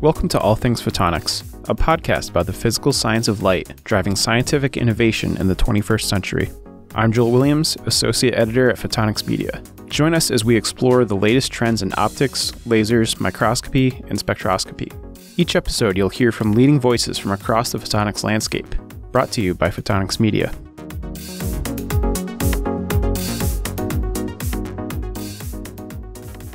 Welcome to All Things Photonics, a podcast about the physical science of light driving scientific innovation in the 21st century. I'm Joel Williams, Associate Editor at Photonics Media. Join us as we explore the latest trends in optics, lasers, microscopy, and spectroscopy. Each episode, you'll hear from leading voices from across the photonics landscape, brought to you by Photonics Media.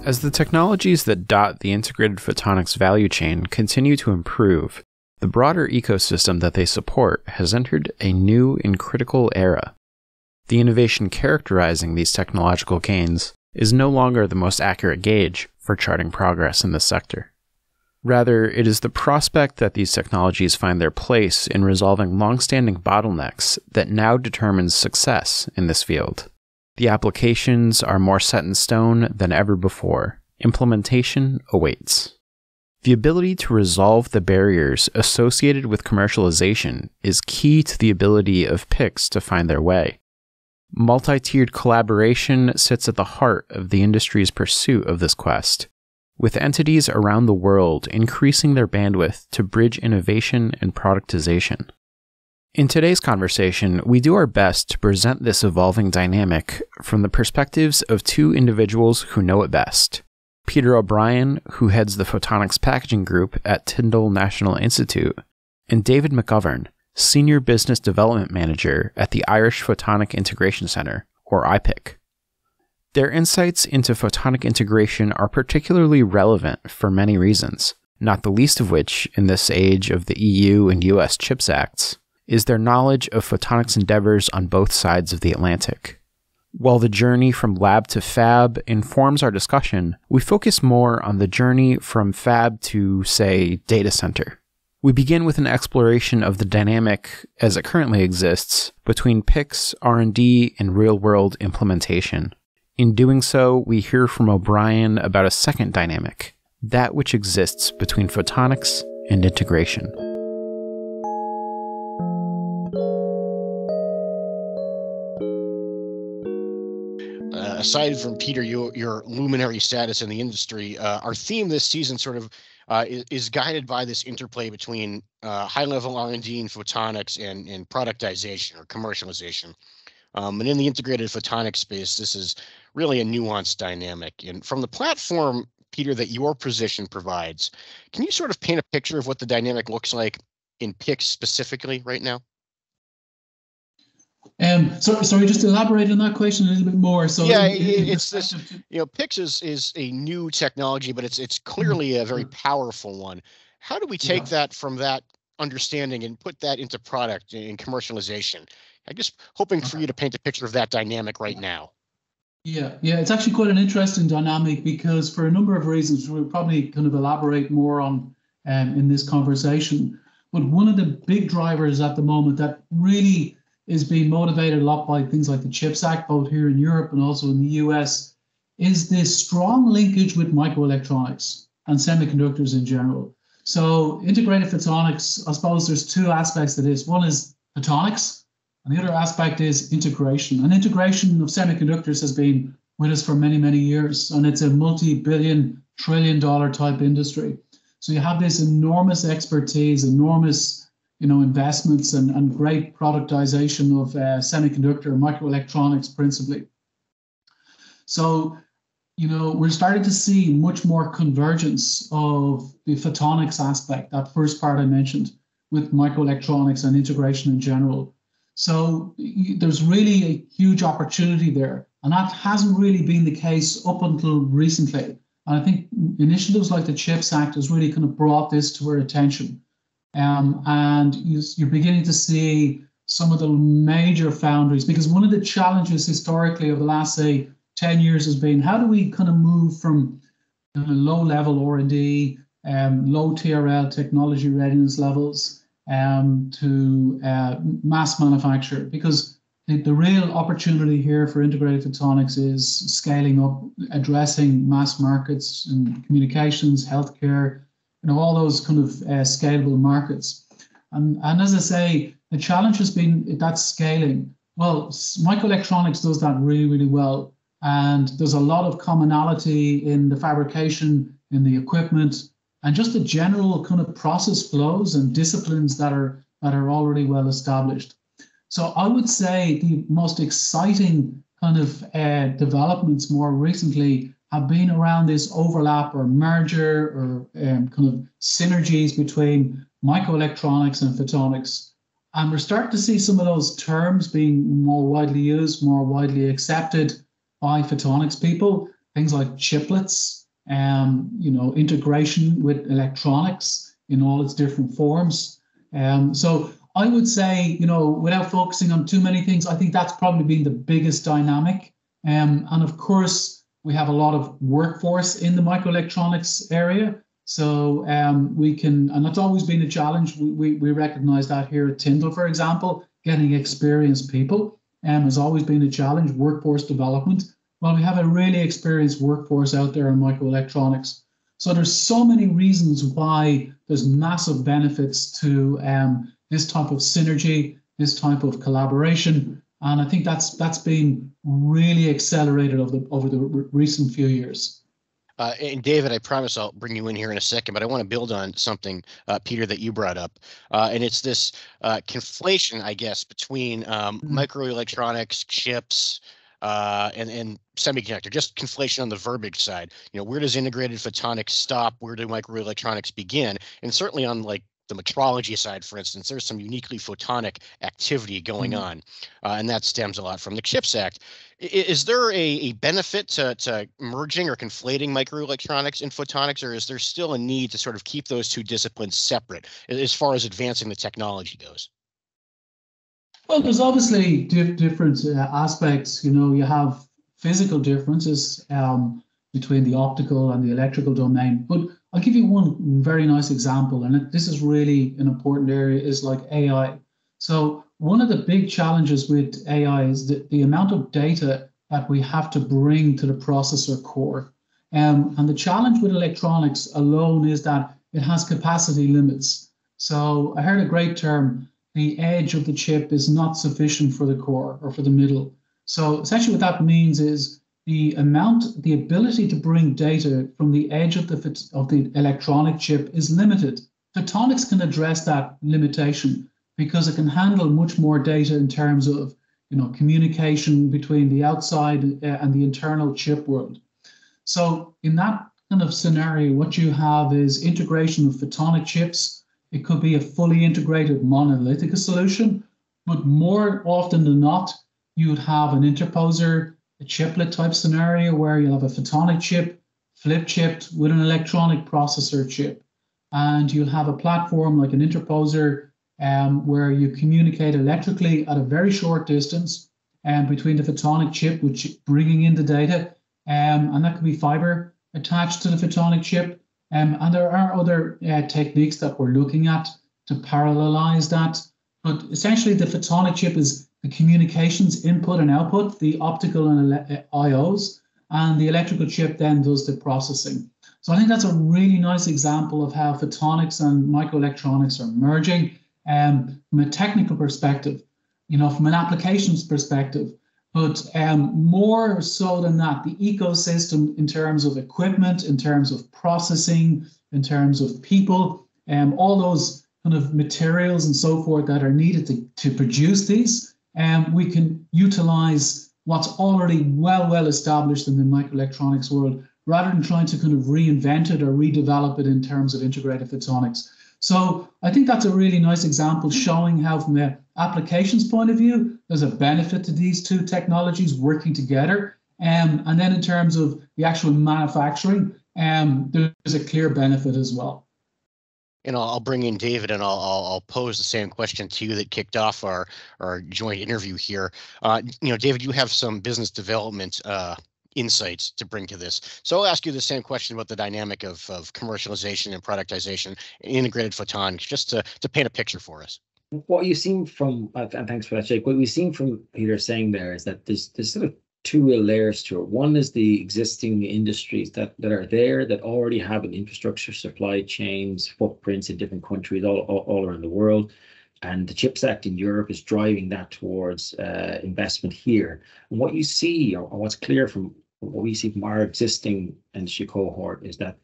As the technologies that dot the integrated photonics value chain continue to improve, the broader ecosystem that they support has entered a new and critical era. The innovation characterizing these technological gains is no longer the most accurate gauge for charting progress in this sector. Rather, it is the prospect that these technologies find their place in resolving long-standing bottlenecks that now determines success in this field. The applications are more set in stone than ever before. Implementation awaits. The ability to resolve the barriers associated with commercialization is key to the ability of PICs to find their way. Multi tiered collaboration sits at the heart of the industry's pursuit of this quest, with entities around the world increasing their bandwidth to bridge innovation and productization. In today's conversation, we do our best to present this evolving dynamic from the perspectives of two individuals who know it best. Peter O'Brien, who heads the Photonics Packaging Group at Tyndall National Institute, and David McGovern, Senior Business Development Manager at the Irish Photonic Integration Center, or IPIC. Their insights into photonic integration are particularly relevant for many reasons, not the least of which in this age of the EU and US CHIPS Acts is their knowledge of photonics endeavors on both sides of the Atlantic. While the journey from lab to fab informs our discussion, we focus more on the journey from fab to, say, data center. We begin with an exploration of the dynamic as it currently exists between PICs, R&D, and real-world implementation. In doing so, we hear from O'Brien about a second dynamic, that which exists between photonics and integration. Aside from Peter, your, luminary status in the industry, uh, our theme this season sort of uh, is, is, guided by this interplay between uh, high-level R&D and photonics and, and productization or commercialization. Um, and in the integrated photonics space, this is really a nuanced dynamic. And from the platform, Peter, that your position provides, can you sort of paint a picture of what the dynamic looks like in PICs specifically right now? Um, so, sorry, just elaborate on that question a little bit more. So, yeah, it, it's this. You know, PICs is is a new technology, but it's it's clearly a very powerful one. How do we take yeah. that from that understanding and put that into product and commercialization? I'm just hoping for you to paint a picture of that dynamic right now. Yeah, yeah, it's actually quite an interesting dynamic because for a number of reasons, we'll probably kind of elaborate more on um, in this conversation. But one of the big drivers at the moment that really is being motivated a lot by things like the CHIPS Act, both here in Europe and also in the US, is this strong linkage with microelectronics and semiconductors in general. So integrated photonics, I suppose there's two aspects to this. One is photonics, and the other aspect is integration. And integration of semiconductors has been with us for many, many years, and it's a multi-billion, trillion dollar type industry. So you have this enormous expertise, enormous you know, investments and, and great productization of uh, semiconductor microelectronics principally. So, you know, we're starting to see much more convergence of the photonics aspect, that first part I mentioned, with microelectronics and integration in general. So there's really a huge opportunity there. And that hasn't really been the case up until recently. And I think initiatives like the CHIPS Act has really kind of brought this to our attention. Um, and you, you're beginning to see some of the major foundries because one of the challenges historically of the last say 10 years has been how do we kind of move from know, low level r&d um, low trl technology readiness levels um, to uh, mass manufacture? Because the, the real opportunity here for integrated photonics is scaling up addressing mass markets in communications healthcare you know, all those kind of uh, scalable markets. And, and as I say, the challenge has been that scaling. Well, microelectronics does that really, really well. And there's a lot of commonality in the fabrication, in the equipment, and just the general kind of process flows and disciplines that are that are already well established. So I would say the most exciting kind of uh, developments more recently have been around this overlap or merger or um, kind of synergies between microelectronics and photonics. And we're starting to see some of those terms being more widely used, more widely accepted by photonics people. Things like chiplets, um, you know, integration with electronics in all its different forms. Um, so I would say, you know, without focusing on too many things, I think that's probably been the biggest dynamic. Um, and of course, we have a lot of workforce in the microelectronics area. So um, we can, and that's always been a challenge. We, we, we recognize that here at Tyndall, for example, getting experienced people um, has always been a challenge, workforce development. Well, we have a really experienced workforce out there in microelectronics. So there's so many reasons why there's massive benefits to um, this type of synergy, this type of collaboration. And I think that's that's been really accelerated over the over the recent few years. Uh, and David, I promise I'll bring you in here in a second, but I want to build on something, uh, Peter, that you brought up, uh, and it's this uh, conflation, I guess, between um, mm-hmm. microelectronics, chips, uh, and and semiconductor. Just conflation on the verbiage side. You know, where does integrated photonics stop? Where do microelectronics begin? And certainly on like the metrology side, for instance, there's some uniquely photonic activity going mm-hmm. on, uh, and that stems a lot from the CHIPS Act. I, is there a, a benefit to, to merging or conflating microelectronics and photonics, or is there still a need to sort of keep those two disciplines separate as far as advancing the technology goes? Well, there's obviously diff- different uh, aspects. You know, you have physical differences um, between the optical and the electrical domain, but I'll give you one very nice example, and this is really an important area, is like AI. So one of the big challenges with AI is the, the amount of data that we have to bring to the processor core. Um, and the challenge with electronics alone is that it has capacity limits. So I heard a great term, the edge of the chip is not sufficient for the core or for the middle. So essentially what that means is the amount, the ability to bring data from the edge of the, of the electronic chip is limited. Photonics can address that limitation because it can handle much more data in terms of you know, communication between the outside uh, and the internal chip world. So in that kind of scenario, what you have is integration of photonic chips. It could be a fully integrated monolithic solution, but more often than not, you would have an interposer a chiplet type scenario where you'll have a photonic chip flip chipped with an electronic processor chip. And you'll have a platform like an interposer um, where you communicate electrically at a very short distance um, between the photonic chip, which bringing in the data, um, and that could be fiber attached to the photonic chip. Um, and there are other uh, techniques that we're looking at to parallelize that. But essentially, the photonic chip is the communications input and output, the optical and IOs, and the electrical chip then does the processing. So I think that's a really nice example of how photonics and microelectronics are merging um, from a technical perspective, you know, from an applications perspective, but um, more so than that, the ecosystem in terms of equipment, in terms of processing, in terms of people, um, all those kind of materials and so forth that are needed to, to produce these um, we can utilize what's already well, well established in the microelectronics world rather than trying to kind of reinvent it or redevelop it in terms of integrated photonics. So I think that's a really nice example showing how from an applications point of view, there's a benefit to these two technologies working together. Um, and then in terms of the actual manufacturing, um, there's a clear benefit as well and I'll, I'll, bring in David and I'll, I'll, I'll, pose the same question to you that kicked off our, our joint interview here. Uh, you know, David, you have some business development uh, insights to bring to this. So I'll ask you the same question about the dynamic of, of commercialization and productization integrated photonics, just to, to paint a picture for us. What you've seen from, uh, and thanks for that, Jake, what we've seen from Peter saying there is that there's, there's sort of two real layers to it. One is the existing industries that, that are there that already have an infrastructure, supply chains, footprints in different countries all, all, all around the world. And the CHIPS Act in Europe is driving that towards uh, investment here. And what you see, or, what's clear from what we see from our existing industry cohort, is that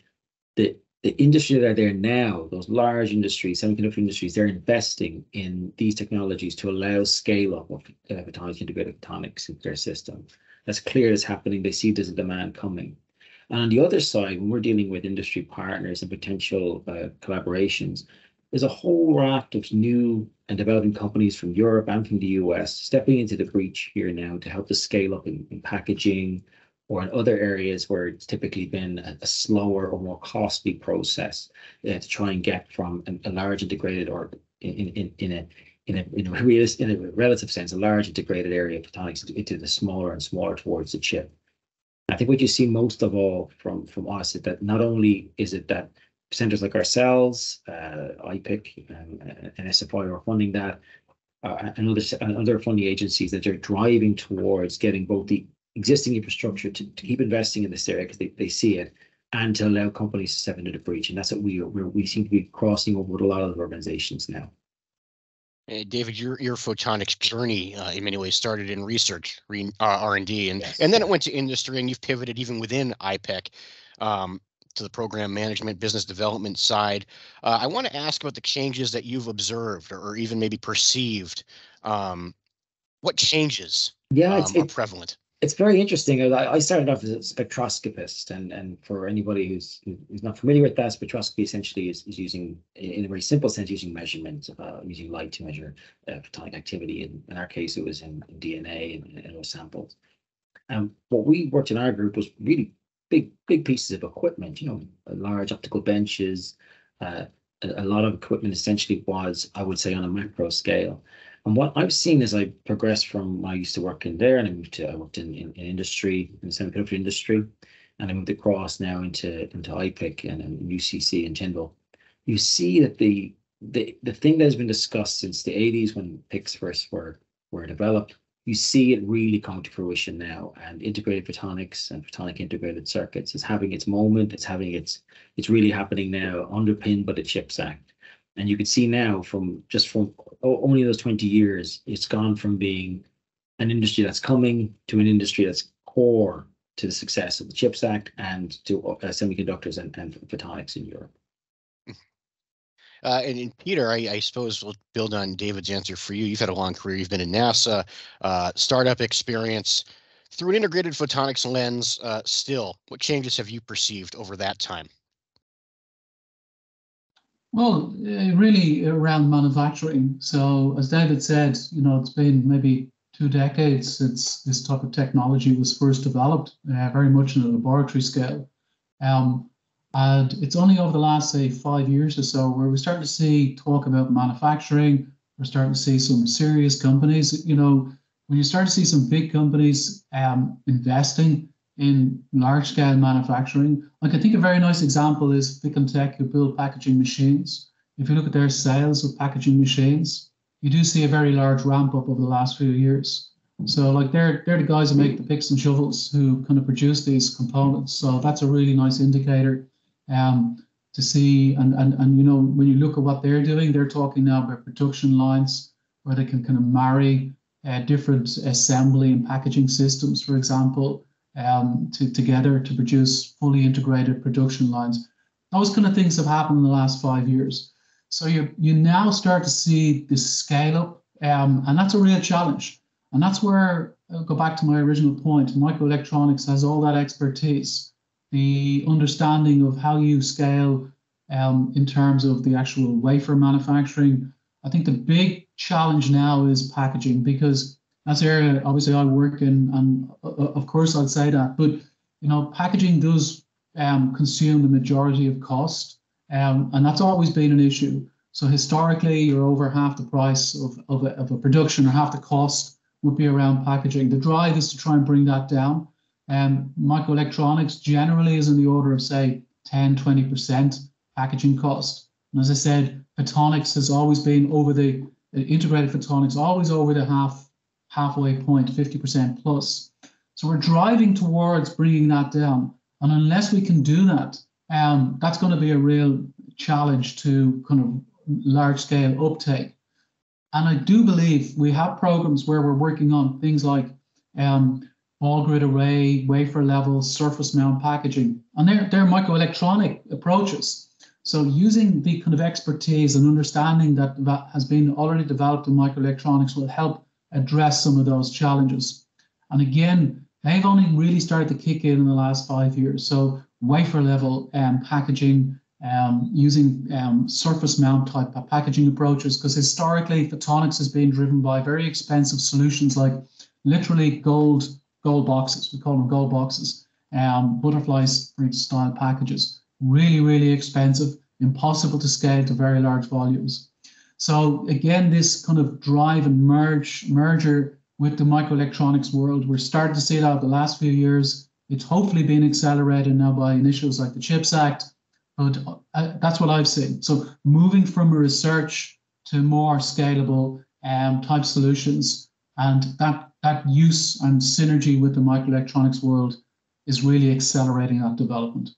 the the industry that are there now, those large industries, semiconductor industries, they're investing in these technologies to allow scale up of uh, photonics, integrated photonics into their system. That's clear as happening. They see there's a demand coming. And on the other side, when we're dealing with industry partners and potential uh, collaborations, there's a whole raft of new and developing companies from Europe and from the US stepping into the breach here now to help us scale up in, in packaging, or in other areas where it's typically been a, a slower or more costly process uh, to try and get from a, a large integrated or in, in, in a in a, in, a in a relative sense, a large integrated area of photonics into the smaller and smaller towards the chip. I think what you see most of all from from us is that not only is it that centers like ourselves, uh, IPIC, um, and SFI are funding that, uh, and other, and other funding agencies that are driving towards getting both the existing infrastructure to, to keep investing in this area because they, they see it and to allow companies to step into the breach. And that's what we we we seem to be crossing over with a lot of the organizations now. Hey, David, your your photonics journey uh, in many ways started in research, re, uh, R and D, and and then it went to industry, and you've pivoted even within IPIC um, to the program management, business development side. Uh, I want to ask about the changes that you've observed, or, or even maybe perceived. Um, what changes? Yeah, um, it's, are it's prevalent it's very interesting. I, started off as a spectroscopist, and and for anybody who's who's not familiar with that, spectroscopy essentially is, is using, in a very simple sense, using measurement, uh, using light to measure uh, photonic activity. In, in our case, it was in, DNA and, and, it was samples. And what we worked in our group was really big, big pieces of equipment. You know, large optical benches. Uh, a, a lot of equipment essentially was, I would say, on a macro scale. And what I've seen as I progressed from I used to work in there and I moved to I worked in, in, in industry, in the semiconductor industry, and I moved across now into into IPIC and, and UCC and Tyndall. You see that the the the thing that has been discussed since the 80s when PICs first were were developed, you see it really come to fruition now. And integrated photonics and photonic integrated circuits is having its moment. It's having its it's really happening now, underpinned by the CHIPS Act. And you can see now from just from only those 20 years, it's gone from being an industry that's coming to an industry that's core to the success of the CHIPS Act and to uh, semiconductors and, and photonics in Europe. Uh, and, and, Peter, I, I, suppose we'll build on David's answer for you. You've had a long career. You've been in NASA, uh, startup experience. Through an integrated photonics lens, uh, still, what changes have you perceived over that time? Well, uh, really around manufacturing. So, as David said, you know, it's been maybe two decades since this type of technology was first developed, uh, very much in a laboratory scale. Um, and it's only over the last, say, five years or so where we're starting to see talk about manufacturing. We're starting to see some serious companies. You know, when you start to see some big companies um, investing in large scale manufacturing. Like I think a very nice example is Tech, who build packaging machines. If you look at their sales of packaging machines, you do see a very large ramp up over the last few years. So like they're they're the guys who make the picks and shovels who kind of produce these components. So that's a really nice indicator um, to see. And, and and you know when you look at what they're doing, they're talking now about production lines where they can kind of marry uh, different assembly and packaging systems, for example, um, to, together to produce fully integrated production lines. Those kind of things have happened in the last five years. So you you now start to see the scale up, um, and that's a real challenge. And that's where I'll go back to my original point. Microelectronics has all that expertise, the understanding of how you scale um, in terms of the actual wafer manufacturing. I think the big challenge now is packaging because that's area obviously I work in, and uh, uh, of course I'd say that. But you know, packaging does um, consume the majority of cost, um, and that's always been an issue. So historically, you're over half the price of, of, a, of a production or half the cost would be around packaging. The drive is to try and bring that down. Um, microelectronics generally is in the order of say 10, 20% packaging cost. And as I said, photonics has always been over the integrated photonics, always over the half halfway point, 50% plus. So we're driving towards bringing that down. And unless we can do that, um, that's going to be a real challenge to kind of large scale uptake. And I do believe we have programs where we're working on things like um, ball grid array, wafer level, surface mount packaging, and they're, they're microelectronic approaches. So using the kind of expertise and understanding that has been already developed in microelectronics will help address some of those challenges. And again, they've only really started to kick in in the last five years. So wafer level um, packaging, um, using um, surface mount type packaging approaches, because historically photonics has been driven by very expensive solutions like literally gold gold boxes. We call them gold boxes, um, butterflies style packages. Really, really expensive, impossible to scale to very large volumes. So again, this kind of drive and merge merger with the microelectronics world, we're starting to see that over the last few years. It's hopefully being accelerated now by initiatives like the CHIPS Act, but uh, that's what I've seen. So moving from research to more scalable um, type solutions, and that that use and synergy with the microelectronics world is really accelerating that development.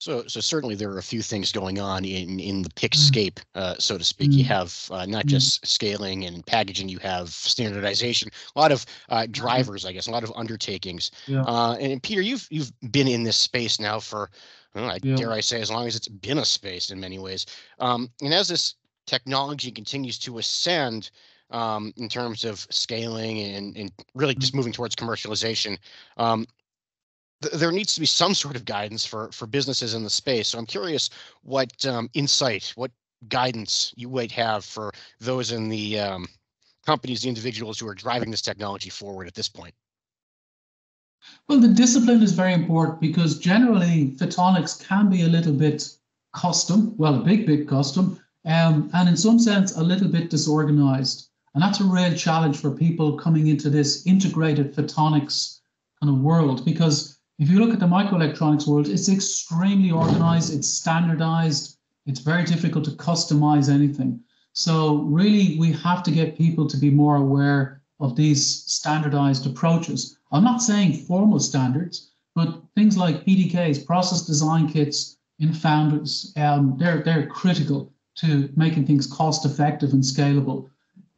So, so certainly there are a few things going on in in the mm. uh, so to speak. Mm. You have uh, not mm. just scaling and packaging; you have standardization. A lot of uh, mm-hmm. drivers, I guess, a lot of undertakings. Yeah. Uh, and Peter, you've you've been in this space now for, I yeah. dare I say, as long as it's been a space in many ways. Um, and as this technology continues to ascend, um, in terms of scaling and, and really just moving towards commercialization. Um, th- there needs to be some sort of guidance for for businesses in the space. So I'm curious what um, insight, what guidance you might have for those in the um, companies, the individuals who are driving this technology forward at this point. Well, the discipline is very important because generally photonics can be a little bit custom, well, a big big custom, um, and in some sense a little bit disorganized. And that's a real challenge for people coming into this integrated photonics kind of world. Because if you look at the microelectronics world, it's extremely organized, it's standardized, it's very difficult to customize anything. So, really, we have to get people to be more aware of these standardized approaches. I'm not saying formal standards, but things like PDKs, process design kits in foundries, um, they're, they're critical to making things cost effective and scalable.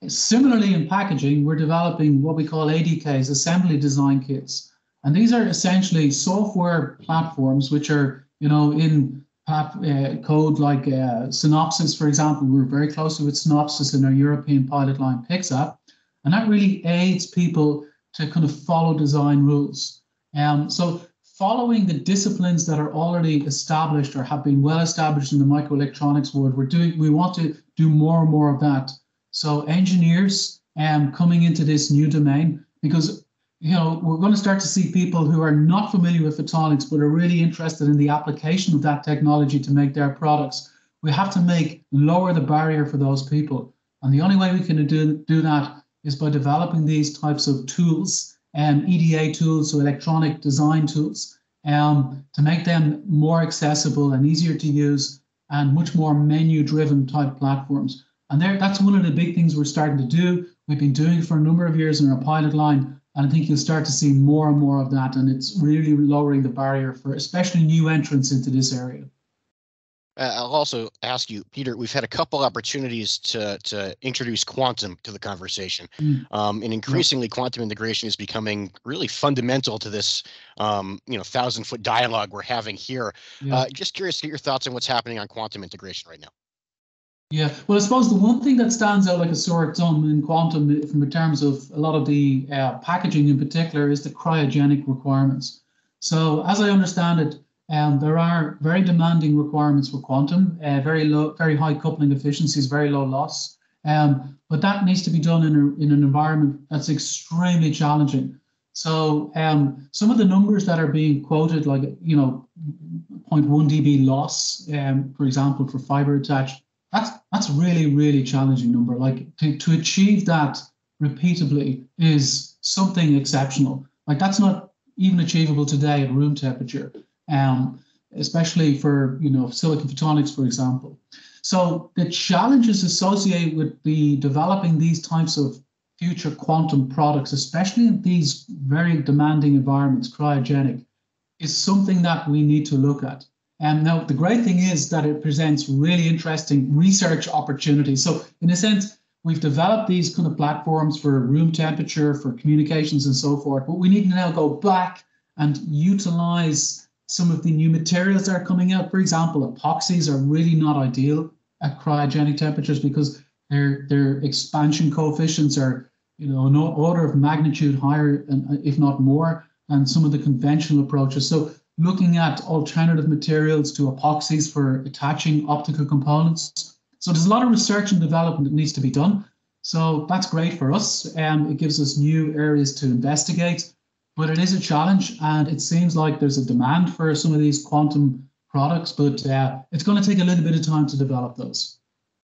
Similarly, in packaging, we're developing what we call ADKs, assembly design kits. And these are essentially software platforms which are, you know, in uh, code like uh, Synopsys, for example. We're very closely with Synopsys in our European pilot line PIXAPP. And that really aids people to kind of follow design rules. Um, so following the disciplines that are already established or have been well established in the microelectronics world, we're doing we want to do more and more of that so engineers um, coming into this new domain, because you know we're going to start to see people who are not familiar with photonics but are really interested in the application of that technology to make their products. We have to make lower the barrier for those people, and the only way we can do do that is by developing these types of tools and um, EDA tools, so electronic design tools, um, to make them more accessible and easier to use and much more menu driven type platforms. And there, that's one of the big things we're starting to do. We've been doing it for a number of years in our pilot line, and I think you'll start to see more and more of that. And it's really lowering the barrier for especially new entrants into this area. Uh, I'll also ask you, Peter. We've had a couple opportunities to to introduce quantum to the conversation, mm. um, and increasingly, quantum integration is becoming really fundamental to this, um, you know, thousand foot dialogue we're having here. Yeah. Uh, just curious to get your thoughts on what's happening on quantum integration right now. Yeah, well, I suppose the one thing that stands out like a sore thumb in quantum, from terms of a lot of the uh, packaging in particular, is the cryogenic requirements. So, as I understand it, um, there are very demanding requirements for quantum, uh, very low, very high coupling efficiencies, very low loss. Um, but that needs to be done in, a, in an environment that's extremely challenging. So um, some of the numbers that are being quoted, like you know, 0.1 dB loss, um, for example, for fiber attached, that's that's really really challenging number. Like to to achieve that repeatably is something exceptional. Like that's not even achievable today at room temperature, um, especially for you know silicon photonics, for example. So the challenges associated with the developing these types of future quantum products, especially in these very demanding environments, cryogenic, is something that we need to look at. And now the great thing is that it presents really interesting research opportunities. So in a sense, we've developed these kind of platforms for room temperature, for communications and so forth, but we need to now go back and utilize some of the new materials that are coming out. For example, epoxies are really not ideal at cryogenic temperatures because their their expansion coefficients are you know an order of magnitude higher, and if not more, than some of the conventional approaches. So looking at alternative materials to epoxies for attaching optical components. So there's a lot of research and development that needs to be done. So that's great for us. Um, it gives us new areas to investigate, but it is a challenge, and it seems like there's a demand for some of these quantum products, but uh, it's going to take a little bit of time to develop those.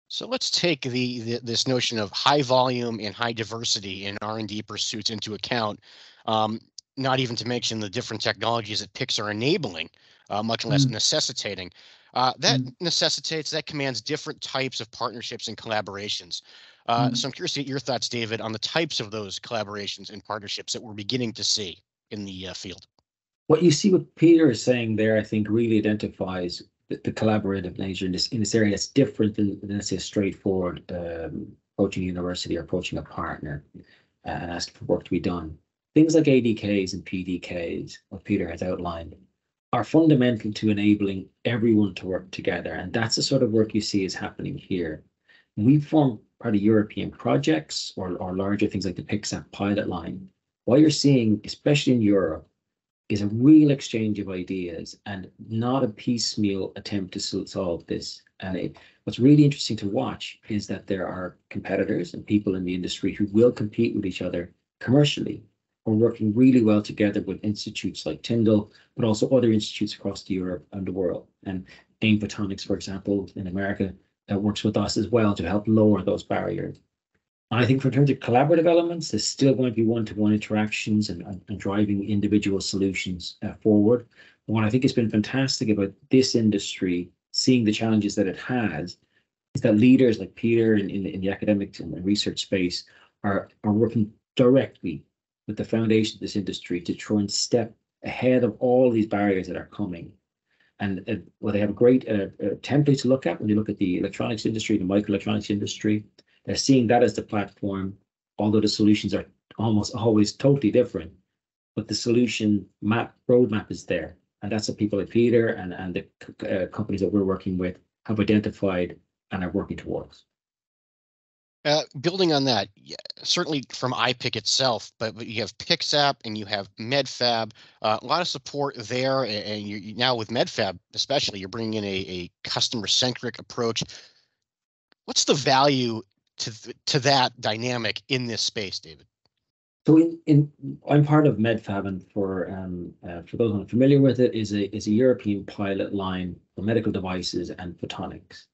So let's take the, the, this notion of high volume and high diversity in R and D pursuits into account. Um, not even to mention the different technologies that PICs are enabling, uh, much less mm. necessitating. Uh, that mm. necessitates that commands different types of partnerships and collaborations. Uh, mm. So I'm curious to get your thoughts, David, on the types of those collaborations and partnerships that we're beginning to see in the uh, field. What you see what Peter is saying there, I think, really identifies the, the collaborative nature in this in this area. It's different than, than let's say a straightforward um, approaching a university or approaching a partner uh, and asking for work to be done. Things like ADKs and PDKs, what Peter has outlined, are fundamental to enabling everyone to work together. And that's the sort of work you see is happening here. We form part of European projects or, or larger things like the PIXAPP pilot line. What you're seeing, especially in Europe, is a real exchange of ideas and not a piecemeal attempt to solve this. And it, what's really interesting to watch is that there are competitors and people in the industry who will compete with each other commercially. We're working really well together with institutes like Tyndall, but also other institutes across Europe and the world. And AIM Photonics, for example, in America, that works with us as well to help lower those barriers. I think for terms of collaborative elements, there's still going to be one-to-one interactions and, and, and driving individual solutions uh, forward. what I think has been fantastic about this industry, seeing the challenges that it has, is that leaders like Peter in, in, in the academic and research space are, are working directly with the foundation of this industry to try and step ahead of all these barriers that are coming. And uh, well, they have a great uh, uh, template to look at when you look at the electronics industry, the microelectronics industry, they're seeing that as the platform, although the solutions are almost always totally different, but the solution map roadmap is there. And that's what people like Peter and, and the uh, companies that we're working with have identified and are working towards. Uh, building on that, yeah, certainly from IPIC itself, but, but you have PIXAPP and you have Medphab, uh, a lot of support there. And, you, you, now with Medphab, especially, you're bringing in a, a customer centric approach. What's the value to to that dynamic in this space, David? So in, in I'm part of Medphab, and for um, uh, for those unfamiliar familiar with it, is a is a European pilot line for medical devices and photonics.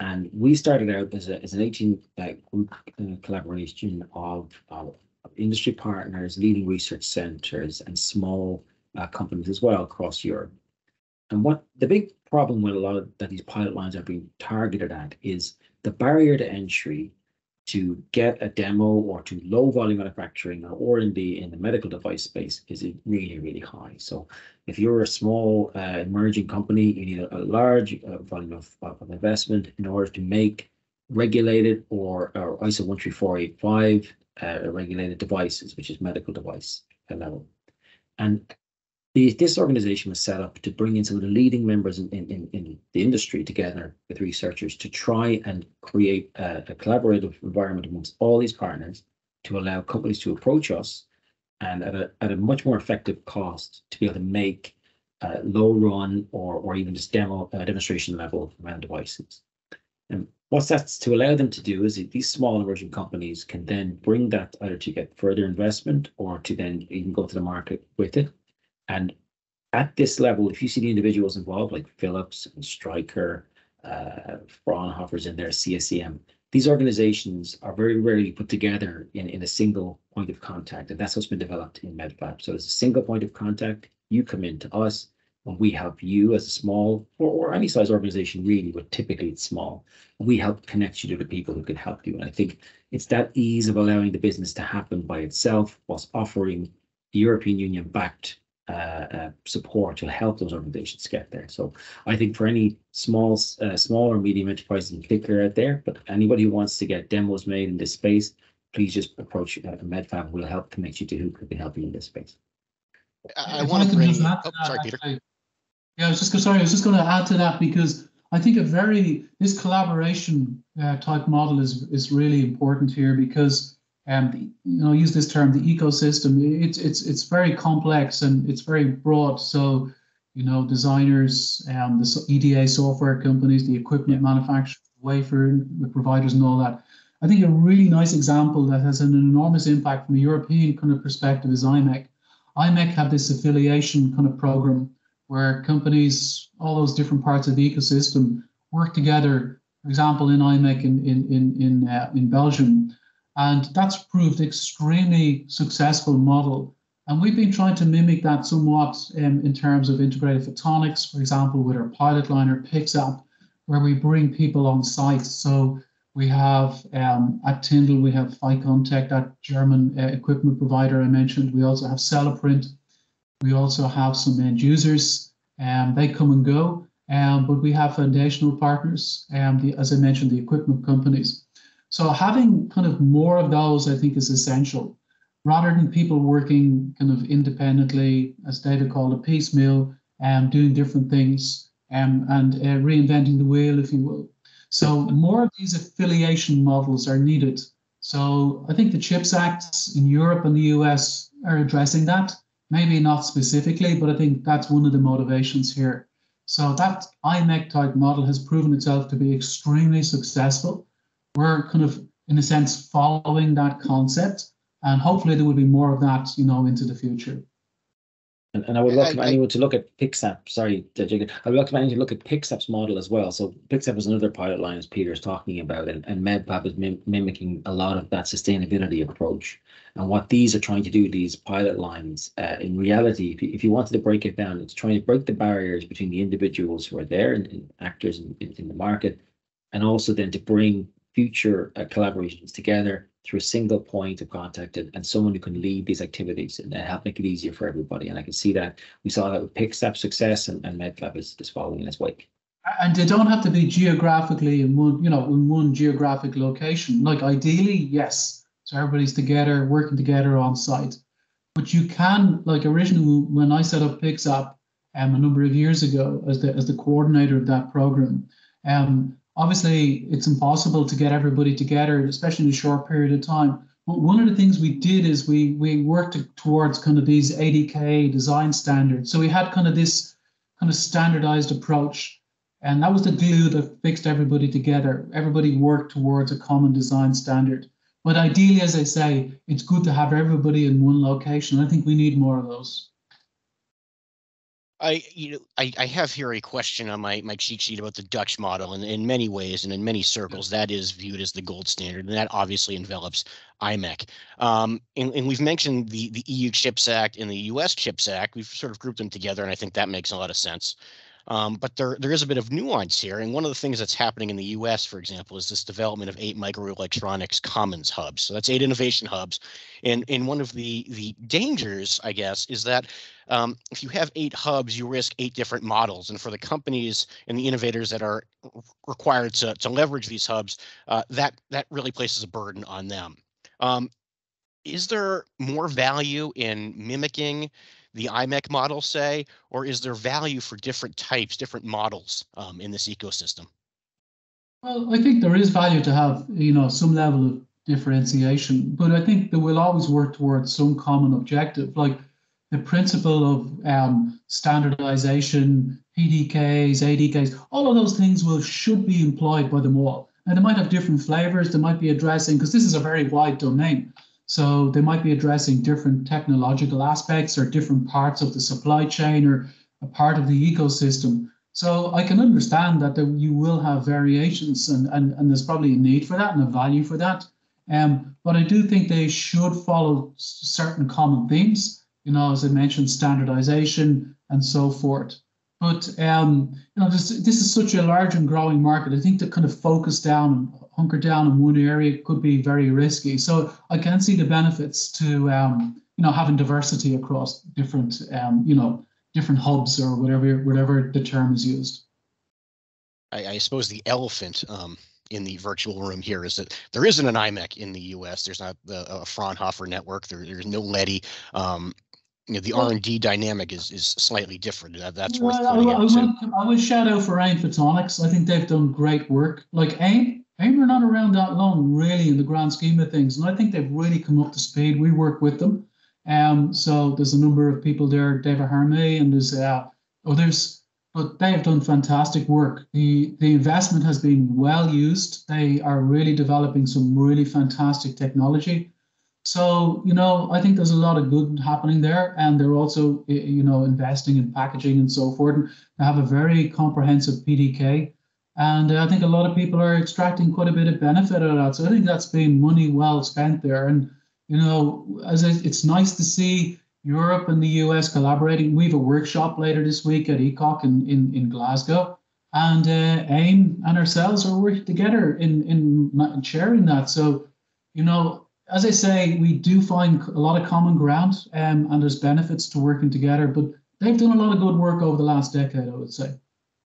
And we started out as, a, as an 18 uh, group uh, collaboration of, of, industry partners, leading research centers, and small uh, companies as well across Europe. And what the big problem with a lot of that these pilot lines are being targeted at is the barrier to entry to get a demo or to low volume manufacturing or in the in the medical device space is really really high. So if you're a small uh, emerging company you need a, a large uh, volume of, of, investment in order to make regulated or, or ISO 13485 uh, regulated devices which is medical device level. And the, this organization was set up to bring in some of the leading members in, in, in the industry together with researchers to try and create a, a, collaborative environment amongst all these partners to allow companies to approach us and at a, at a much more effective cost to be able to make uh, low run or, or even just demo uh, demonstration level around devices. And what that's to allow them to do is these small emerging companies can then bring that either to get further investment or to then even go to the market with it and at this level, if you see the individuals involved, like Philips and Stryker, uh, Fraunhofer's in there, CSEM, these organizations are very rarely put together in, in a single point of contact. And that's what's been developed in Medphab. So it's a single point of contact. You come in to us, and we help you as a small or, or any size organization, really, but typically it's small. We help connect you to the people who can help you. And I think it's that ease of allowing the business to happen by itself whilst offering the European Union backed uh, uh, support to help those organizations get there. So I think for any small, uh, small or medium enterprises in particular out there, but anybody who wants to get demos made in this space, please just approach uh, Medphab. We'll help connect you to who could be helping in this space. I, I want to bring. Oh, sorry, Peter. Yeah, I was just sorry. I was just going to add to that because I think a very this collaboration uh, type model is is really important here because um you know use this term the ecosystem it's it's it's very complex and it's very broad so you know designers um the EDA software companies the equipment manufacturers wafer the providers and all that I think a really nice example that has an enormous impact from a European kind of perspective is IMEC. IMEC have this affiliation kind of program where companies, all those different parts of the ecosystem, work together. For example, in IMEC in in in in, uh, in Belgium, and that's proved extremely successful model. And we've been trying to mimic that somewhat um, in terms of integrated photonics, for example, with our pilot liner PixApp, where we bring people on site. So we have um, at Tyndall, we have ficonTEC, that German uh, equipment provider I mentioned. We also have Celleprint. We also have some end users. and um, they come and go, um, but we have foundational partners, um, the, as I mentioned, the equipment companies. So having kind of more of those, I think, is essential, rather than people working kind of independently, as David called it, piecemeal, and um, doing different things, um, and uh, reinventing the wheel, if you will. So more of these affiliation models are needed. So I think the CHIPS Acts in Europe and the US are addressing that. Maybe not specifically, but I think that's one of the motivations here. So that IMEC type model has proven itself to be extremely successful. We're kind of, in a sense, following that concept, and hopefully there will be more of that, you know, into the future. And, and I would welcome I, anyone to look at PixApp. Sorry, Jacob. I would welcome anyone to look at PixApp's model as well. So PixApp is another pilot line, as Peter's talking about, and, and Medphab is mim mimicking a lot of that sustainability approach. And what these are trying to do, these pilot lines, uh, in reality, if you, if you wanted to break it down, it's trying to break the barriers between the individuals who are there and, and actors in, in, in, the market, and also then to bring future uh, collaborations together through a single point of contact and, and someone who can lead these activities and help make it easier for everybody. And I can see that we saw that with PixApp success and, and Medphab is, is following in its wake. And they don't have to be geographically in one, you know, in one geographic location. Like ideally, yes. So everybody's together, working together on site. But you can, like originally when I set up PixApp um, a number of years ago as the as the coordinator of that program, um, obviously it's impossible to get everybody together, especially in a short period of time. But one of the things we did is we we worked towards kind of these ADK design standards. So we had kind of this kind of standardized approach, and that was the glue that fixed everybody together. Everybody worked towards a common design standard. But ideally, as I say, it's good to have everybody in one location. I think we need more of those. I you know I, I have here a question on my, my cheat sheet about the Dutch model and in many ways and in many circles that is viewed as the gold standard and that obviously envelops IMEC. Um, and, and we've mentioned the the EU Chips Act and the US Chips Act. We've sort of grouped them together and I think that makes a lot of sense. Um, but there, there is a bit of nuance here. And one of the things that's happening in the US, for example, is this development of eight microelectronics commons hubs. So that's eight innovation hubs. And, and one of the, the dangers, I guess, is that um, if you have eight hubs, you risk eight different models. And for the companies and the innovators that are required to, to leverage these hubs, uh, that, that really places a burden on them. Um, is there more value in mimicking the IMEC model say, or is there value for different types, different models um, in this ecosystem? Well, I think there is value to have, you know, some level of differentiation, but I think that we'll always work towards some common objective, like the principle of um, standardization, PDKs, ADKs, all of those things will should be employed by them all. And they might have different flavors. They might be addressing because this is a very wide domain. So they might be addressing different technological aspects or different parts of the supply chain or a part of the ecosystem. So I can understand that you will have variations and, and, and there's probably a need for that and a value for that. Um, but I do think they should follow certain common themes, you know, as I mentioned, standardization and so forth. But um, you know, this, this is such a large and growing market. I think to kind of focus down and hunker down in one area could be very risky. So I can see the benefits to um, you know having diversity across different um, you know different hubs or whatever whatever the term is used. I, I suppose the elephant um, in the virtual room here is that there isn't an IMEC in the U.S. There's not a, Fraunhofer network. There, there's no Leti. Um, you know the R and D dynamic is is slightly different. That, that's well, worth I, pointing I, out. too. I would shout out for AIM Photonics. I think they've done great work. Like AIM, AIM are not around that long, really, in the grand scheme of things, and I think they've really come up to speed. We work with them, um. So there's a number of people there, David Harame, and there's uh, others, but they have done fantastic work. the The investment has been well used. They are really developing some really fantastic technology. So, you know, I think there's a lot of good happening there. And they're also, you know, investing in packaging and so forth. And they have a very comprehensive PDK. And I think a lot of people are extracting quite a bit of benefit out of that. So I think that's been money well spent there. And, you know, as I, it's nice to see Europe and the US collaborating. We have a workshop later this week at ECOC in, in, in Glasgow. And uh, AIM and ourselves are working together in, in sharing that. So, you know, as I say, we do find a lot of common ground um, and there's benefits to working together, but they've done a lot of good work over the last decade, I would say.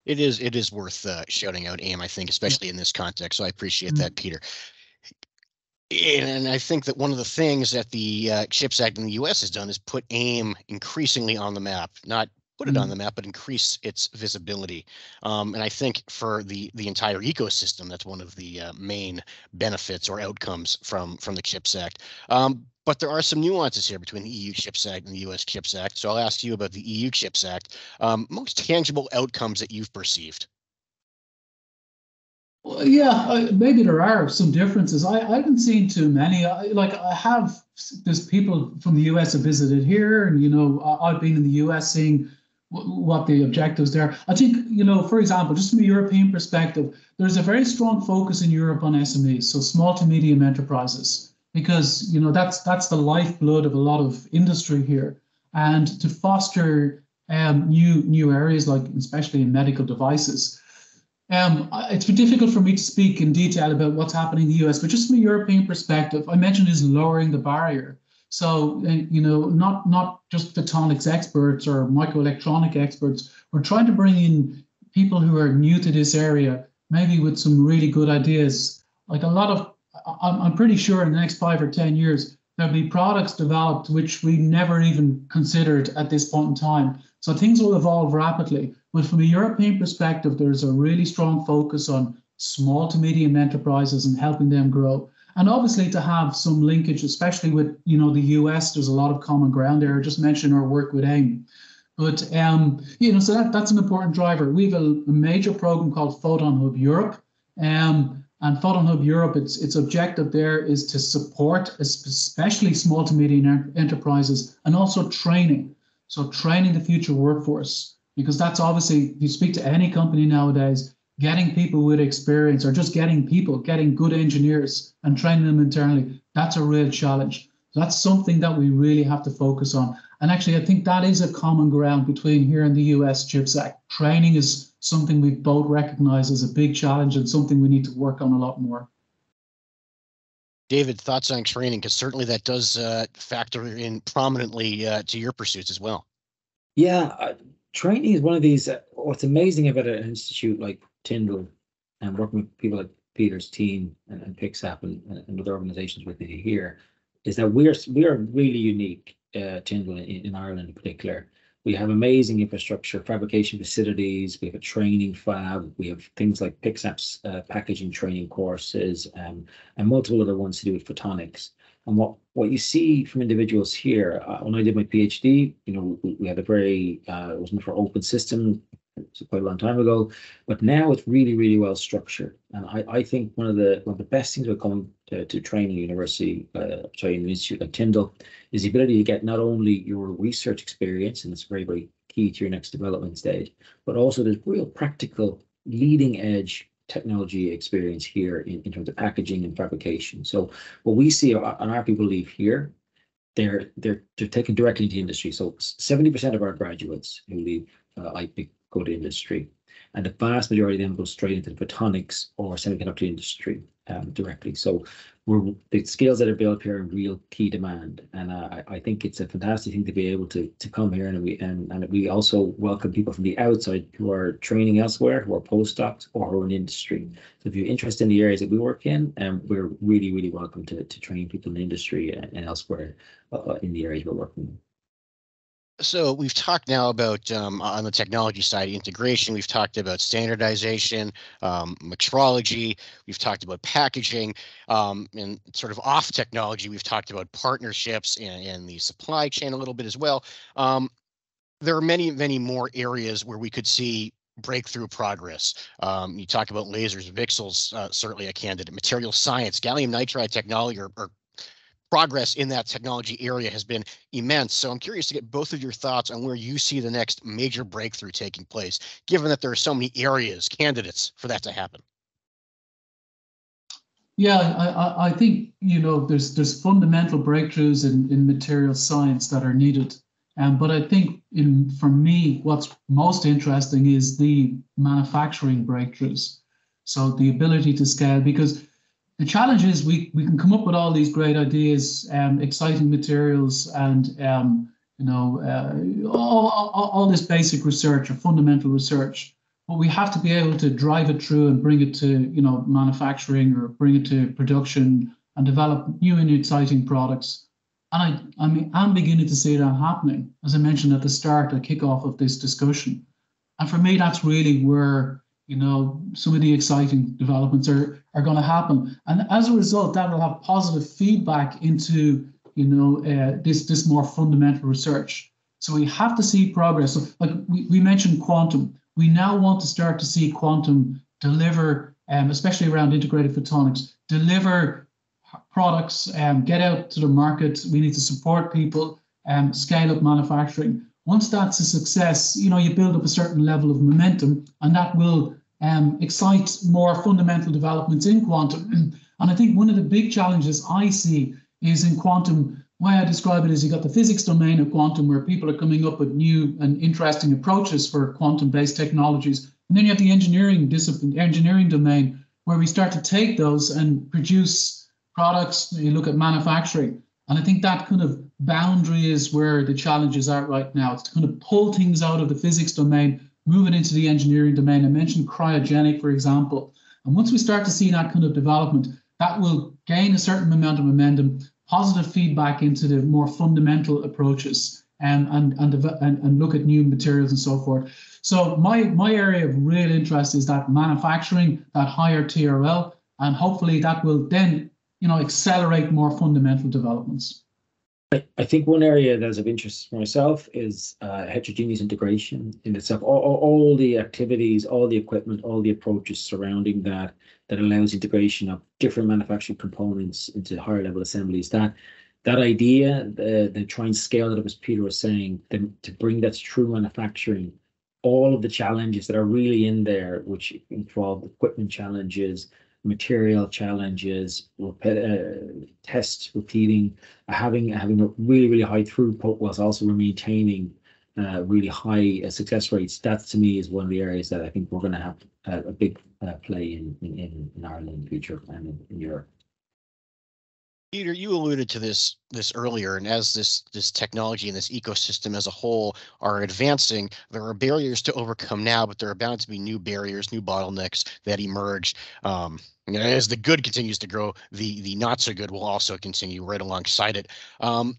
It is it is worth uh, shouting out AIM, I think, especially in this context. So I appreciate Mm. that, Peter. And, and I think that one of the things that the uh, CHIPS Act in the U.S. has done is put AIM increasingly on the map. Not put it on the map, but increase its visibility. Um, and I think for the the entire ecosystem, that's one of the uh, main benefits or outcomes from from the CHIPS Act. Um, but there are some nuances here between the EU CHIPS Act and the US CHIPS Act. So I'll ask you about the EU CHIPS Act. Um, most tangible outcomes that you've perceived. Well, yeah, maybe there are some differences. I, I haven't seen too many. I, like I have, there's people from the US have visited here, and you know, I, I've been in the US seeing what the objectives there. I think you know, for example, just from a European perspective, there's a very strong focus in Europe on SMEs, so small to medium enterprises, because you know that's that's the lifeblood of a lot of industry here, and to foster um, new new areas like especially in medical devices. Um, it's been difficult for me to speak in detail about what's happening in the US, but just from a European perspective, I mentioned is lowering the barrier. So, uh, you know, not not just photonics experts or microelectronic experts. We're trying to bring in people who are new to this area, maybe with some really good ideas. Like a lot of, I'm, I'm pretty sure in the next five or 10 years, there'll be products developed which we never even considered at this point in time. So things will evolve rapidly. But from a European perspective, there's a really strong focus on small to medium enterprises and helping them grow. And obviously to have some linkage, especially with you know the US, there's a lot of common ground there. Just mention our work with AIM. But um, you know, so that, that's an important driver. We have a, a major program called Photon Hub Europe. Um, and Photon Hub Europe, its its objective there is to support especially small to medium enterprises and also training. So training the future workforce, because that's obviously if you speak to any company nowadays, getting people with experience or just getting people, getting good engineers and training them internally, that's a real challenge. So that's something that we really have to focus on. And actually, I think that is a common ground between here and the US CHIPS Act. Training is something we both recognize as a big challenge and something we need to work on a lot more. David, thoughts on training? Because certainly that does uh, factor in prominently uh, to your pursuits as well. Yeah, uh, training is one of these. Uh, what's amazing about an institute like Tyndall and working with people like Peter's team and, and PIXAPP and, and other organizations within here is that we're we are really unique. Uh, Tyndall in, in Ireland in particular, we have amazing infrastructure, fabrication facilities. We have a training fab. We have things like PIXAPP's uh, packaging training courses, um, and multiple other ones to do with photonics. And what, what you see from individuals here, uh, when I did my PhD, you know, we, we had a very, uh, it wasn't for open system, it's quite a long time ago, but now it's really, really well structured. And I, I think one of the one of the best things about coming to, to training university, uh, sorry, institute like Tyndall, is the ability to get not only your research experience, and it's very, very key to your next development stage, but also there's real practical leading edge technology experience here in, in terms of packaging and fabrication. So what we see on our people leave here, they're they're they're taken directly into industry. So seventy percent of our graduates who leave uh, IP go industry, and the vast majority of them go straight into the photonics or semiconductor industry um, directly. So we're the skills that are built here are in real key demand, and uh, I, I think it's a fantastic thing to be able to to come here, and we and and we also welcome people from the outside who are training elsewhere, who are postdocs or who are in industry. So if you're interested in the areas that we work in, um, we're really really welcome to to train people in industry and, and elsewhere uh, in the areas we're working in. So we've talked now about um, on the technology side integration. We've talked about standardization, um, metrology. We've talked about packaging, um, and sort of off technology. We've talked about partnerships and, and the supply chain a little bit as well. Um, there are many, many more areas where we could see breakthrough progress. Um, you talk about lasers, VCSELs, uh, certainly a candidate. Material science, gallium nitride technology, or, or progress in that technology area has been immense. So I'm curious to get both of your thoughts on where you see the next major breakthrough taking place, given that there are so many areas, candidates for that to happen. Yeah, I, I think you know there's there's fundamental breakthroughs in, in material science that are needed. Um, but I think in for me, what's most interesting is the manufacturing breakthroughs. So the ability to scale, because the challenge is we we can come up with all these great ideas, um, exciting materials, and um, you know uh, all, all, all this basic research or fundamental research. But we have to be able to drive it through and bring it to you know manufacturing or bring it to production and develop new and exciting products. And I, I mean, I'm beginning to see that happening, as I mentioned at the start, the kickoff of this discussion. And for me, that's really where you know some of the exciting developments are are going to happen. And as a result that will have positive feedback into you know uh, this this more fundamental research. So we have to see progress. So like we, we mentioned quantum. We now want to start to see quantum deliver um, especially around integrated photonics deliver products um, get out to the market. We need to support people um, scale up manufacturing once that's a success, you know, you build up a certain level of momentum, and that will um, excite more fundamental developments in quantum. And I think one of the big challenges I see is in quantum. Why I describe it is you've got the physics domain of quantum, where people are coming up with new and interesting approaches for quantum-based technologies, and then you have the engineering discipline, engineering domain, where we start to take those and produce products. You look at manufacturing, and I think that kind of boundary is where the challenges are right now. It's to kind of pull things out of the physics domain, move it into the engineering domain. I mentioned cryogenic, for example. And once we start to see that kind of development, that will gain a certain amount of momentum, positive feedback into the more fundamental approaches and, and, and, and, and look at new materials and so forth. So my, my area of real interest is that manufacturing, that higher TRL, and hopefully that will then you know, accelerate more fundamental developments. I think one area that's of interest for myself is uh, heterogeneous integration in itself. All, all, all, the activities, all the equipment, all the approaches surrounding that that allows integration of different manufacturing components into higher level assemblies. That that idea, the, the try and scale it up, as Peter was saying, then to bring that true manufacturing, all of the challenges that are really in there, which involve equipment challenges, material challenges, repeat, uh, test repeating, having having a really really high throughput whilst also maintaining uh, really high uh, success rates. That to me is one of the areas that I think we're going to have a, a big uh, play in, in in Ireland in the future and in, in Europe. Peter, you alluded to this this earlier, and as this this technology and this ecosystem as a whole are advancing, there are barriers to overcome now, but there are bound to be new barriers, new bottlenecks that emerge. Um, you know, as the good continues to grow, the the not so good will also continue right alongside it. Um,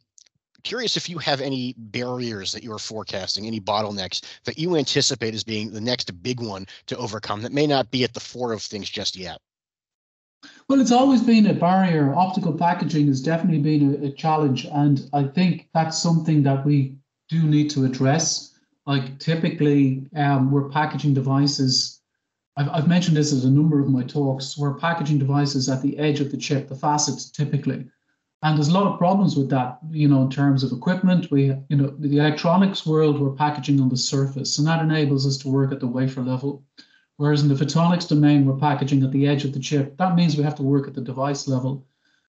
curious if you have any barriers that you are forecasting, any bottlenecks that you anticipate as being the next big one to overcome that may not be at the fore of things just yet. Well, it's always been a barrier. Optical packaging has definitely been a, a, challenge, and I think that's something that we do need to address. Like typically, um, we're packaging devices. I've, I've mentioned this as a number of my talks. We're packaging devices at the edge of the chip, the facets typically, and there's a lot of problems with that. You know, in terms of equipment, we, you know, the electronics world, we're packaging on the surface, and that enables us to work at the wafer level. Whereas in the photonics domain, we're packaging at the edge of the chip. That means we have to work at the device level.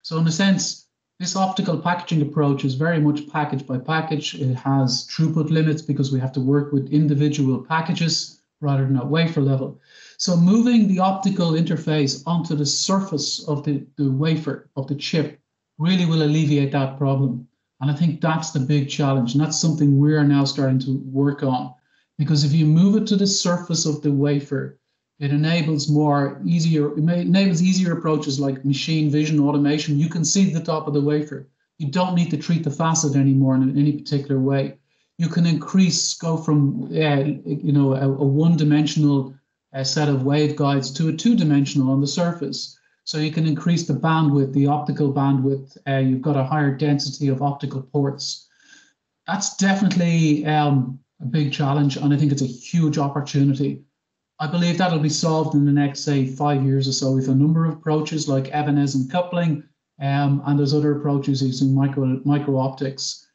So in a sense, this optical packaging approach is very much package by package. It has throughput limits because we have to work with individual packages rather than at wafer level. So moving the optical interface onto the surface of the, the wafer, of the chip, really will alleviate that problem. And I think that's the big challenge. And that's something we're now starting to work on because if you move it to the surface of the wafer, it enables more easier, it enables easier approaches like machine vision automation. You can see the top of the wafer. You don't need to treat the facet anymore in any particular way. you can increase, go from uh, you know a, a one-dimensional uh, set of waveguides to a two-dimensional on the surface. So you can increase the bandwidth, the optical bandwidth. Uh, you've got a higher density of optical ports. That's definitely um, a big challenge, and I think it's a huge opportunity. I believe that'll be solved in the next, say, five years or so with a number of approaches like evanescent coupling, um, and there's other approaches using micro micro optics.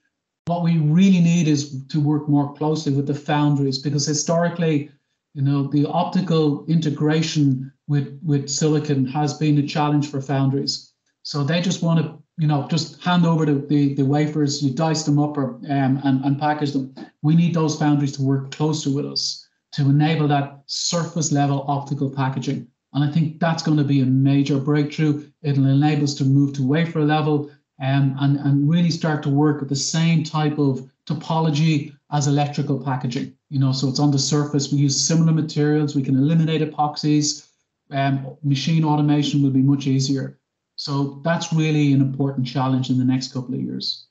What we really need is to work more closely with the foundries because historically, you know, the optical integration with with silicon has been a challenge for foundries. So they just want to, you know, just hand over the, the, the wafers, you dice them up or um, and, and package them. We need those foundries to work closer with us to enable that surface level optical packaging. And I think that's going to be a major breakthrough. It'll enable us to move to wafer level um, and, and really start to work at the same type of topology as electrical packaging. You know, so it's on the surface. We use similar materials. We can eliminate epoxies. Um, machine automation will be much easier. So that's really an important challenge in the next couple of years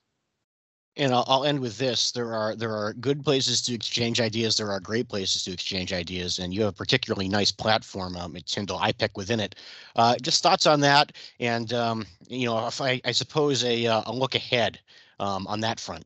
and I'll, I'll, end with this. There are there are good places to exchange ideas. There are great places to exchange ideas and you have a particularly nice platform um, at tyndall IPIC within it. Uh, just thoughts on that? And um, you know if I, I suppose a, uh, a look ahead um, on that front.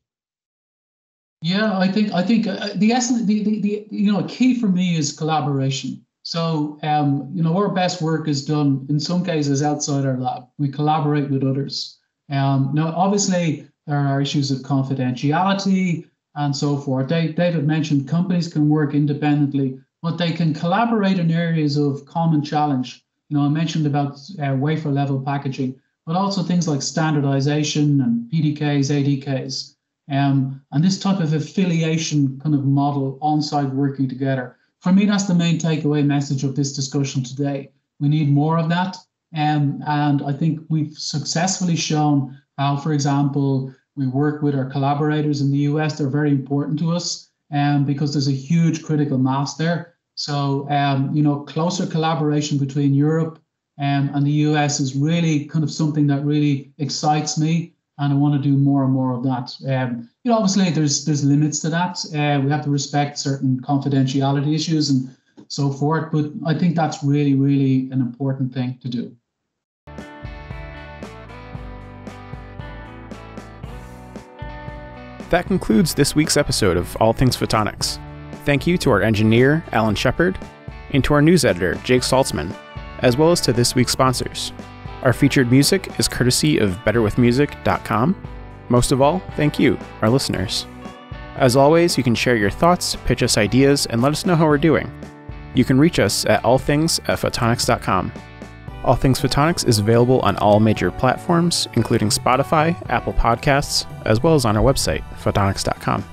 Yeah i think i think uh, the essence the, the, the you know key for me is collaboration. So um, you know our best work is done in some cases outside our lab. We collaborate with others. Um, now obviously there are issues of confidentiality and so forth. David mentioned companies can work independently, but they can collaborate in areas of common challenge. You know, I mentioned about uh, wafer level packaging, but also things like standardization and PDKs, ADKs. Um, and this type of affiliation kind of model on-site working together. For me, that's the main takeaway message of this discussion today. We need more of that. Um, and I think we've successfully shown how, for example, we work with our collaborators in the US. They're very important to us um, because there's a huge critical mass there. So, um, you know, closer collaboration between Europe um, and the US is really kind of something that really excites me. And I want to do more and more of that. Um, you know, obviously there's there's limits to that. Uh, we have to respect certain confidentiality issues and so forth. But I think that's really, really an important thing to do. That concludes this week's episode of All Things Photonics. Thank you to our engineer, Alan Shepard, and to our news editor, Jake Saltzman, as well as to this week's sponsors. Our featured music is courtesy of betterwithmusic.com. Most of all, thank you, our listeners. As always, you can share your thoughts, pitch us ideas, and let us know how we're doing. You can reach us at allthings at photonics.com. All Things Photonics is available on all major platforms, including Spotify, Apple Podcasts, as well as on our website, photonics.com.